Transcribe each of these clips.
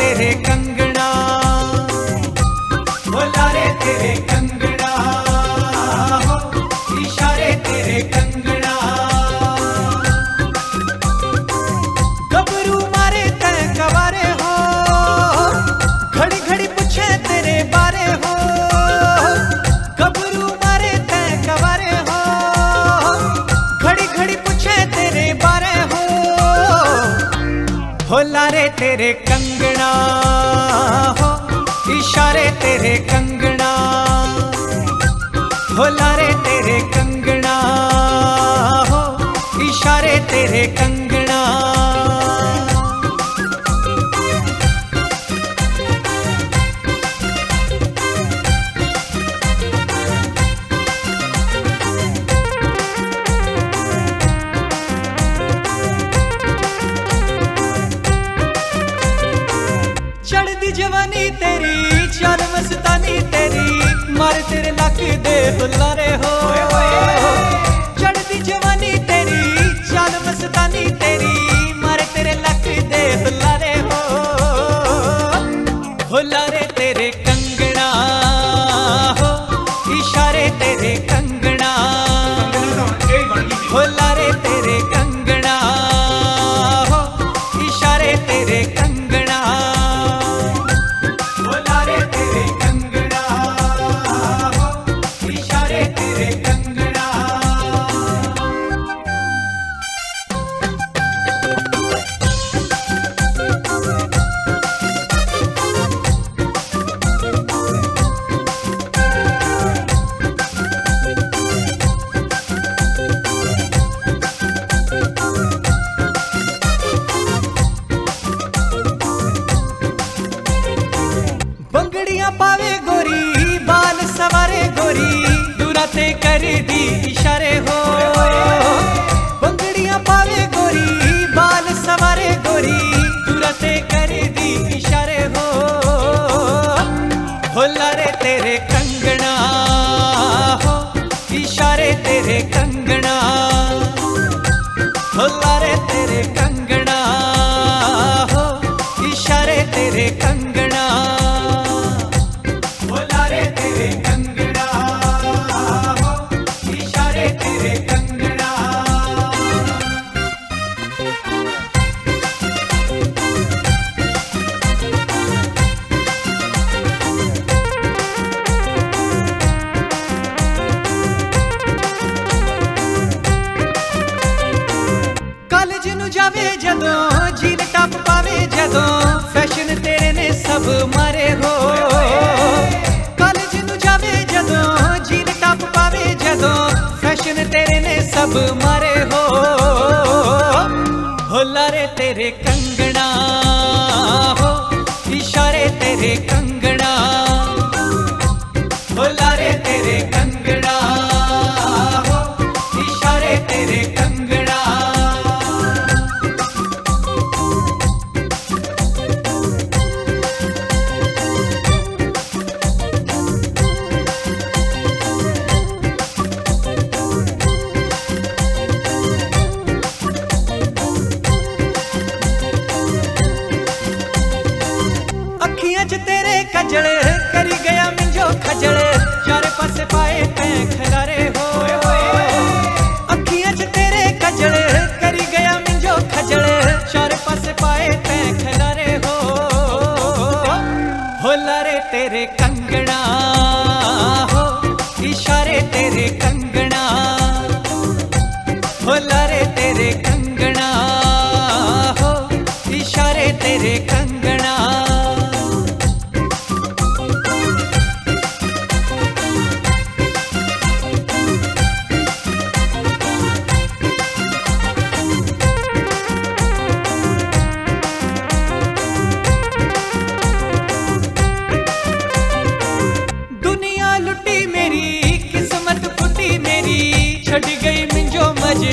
तेरे कंगना बोला रे तेरे कंगना तेरे कंगना हो इशारे तेरे कंगना। हो लारे मस्तानी तेरी चल मस्तानी तेरी मारे तेरे लक दे हुलारे हो। कर दी जावे जदों, जीन टप पावे जदों, फ़ैशन तेरे ने सब मारे हो। कल जिन जावे जदों, जीन टप पावे जदों, फ़ैशन तेरे ने सब मारे हो। होला रे तेरे कंगना हो, इशारे तेरे कंगना। पाए पैख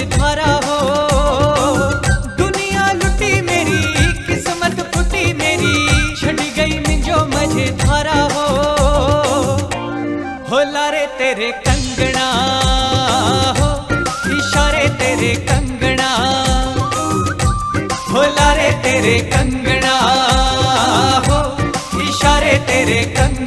धरा हो। दुनिया लुटी मेरी, किस्मत फुटी मेरी छुट गई मुझो मझे धरा हो। हो लारे तेरे कंगना, हो इशारे तेरे कंगना, हो लारे तेरे कंगना, हो इशारे तेरे कंगना।